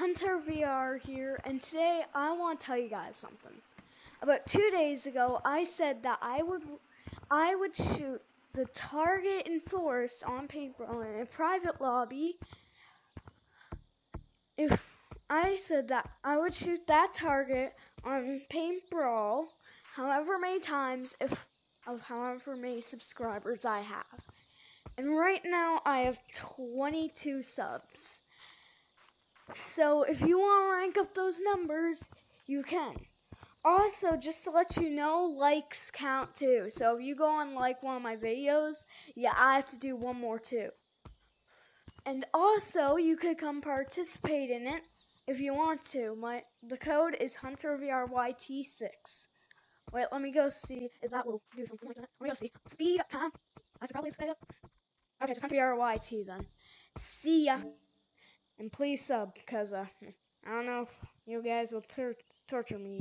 Hunter VR here, and today I want to tell you guys something. About two days ago, I said that I would, I would shoot the target in Forest on paintball in a private lobby. If I said that I would shoot that target on paintball, however many times, if of however many subscribers I have. And right now, I have 22 subs. So if you want to rank up those numbers, you can. Also, just to let you know, likes count too. So if you go and like one of my videos, yeah, I have to do one more too. And also, you could come participate in it if you want to. My the code is HunterVRYT6. Wait, let me go see if that will do something like that. Let me go see. Speed up time. I should probably speed up. Okay, just HunterVRYT then. See ya. And please sub, because uh, I don't know if you guys will torture me.